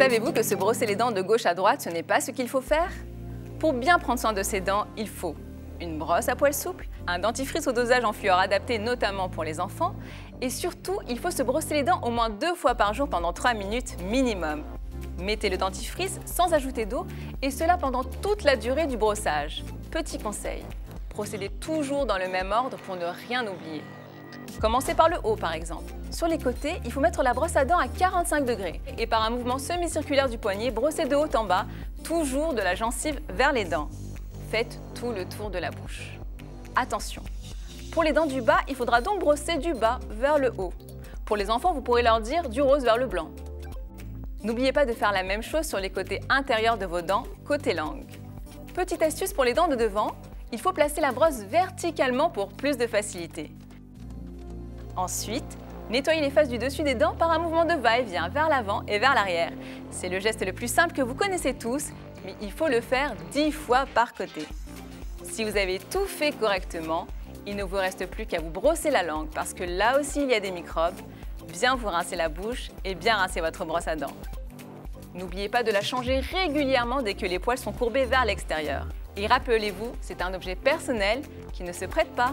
Savez-vous que se brosser les dents de gauche à droite, ce n'est pas ce qu'il faut faire? Pour bien prendre soin de ses dents, il faut une brosse à poils souples, un dentifrice au dosage en fluor adapté notamment pour les enfants, et surtout, il faut se brosser les dents au moins deux fois par jour pendant 3 minutes minimum. Mettez le dentifrice sans ajouter d'eau, et cela pendant toute la durée du brossage. Petit conseil, procédez toujours dans le même ordre pour ne rien oublier. Commencez par le haut par exemple. Sur les côtés, il faut mettre la brosse à dents à 45 degrés et par un mouvement semi-circulaire du poignet, brosser de haut en bas, toujours de la gencive vers les dents. Faites tout le tour de la bouche. Attention, pour les dents du bas, il faudra donc brosser du bas vers le haut. Pour les enfants, vous pourrez leur dire du rose vers le blanc. N'oubliez pas de faire la même chose sur les côtés intérieurs de vos dents, côté langue. Petite astuce pour les dents de devant, il faut placer la brosse verticalement pour plus de facilité. Ensuite, nettoyez les faces du dessus des dents par un mouvement de va-et-vient vers l'avant et vers l'arrière. C'est le geste le plus simple que vous connaissez tous, mais il faut le faire 10 fois par côté. Si vous avez tout fait correctement, il ne vous reste plus qu'à vous brosser la langue parce que là aussi il y a des microbes. Bien vous rincer la bouche et bien rincer votre brosse à dents. N'oubliez pas de la changer régulièrement dès que les poils sont courbés vers l'extérieur. Et rappelez-vous, c'est un objet personnel qui ne se prête pas.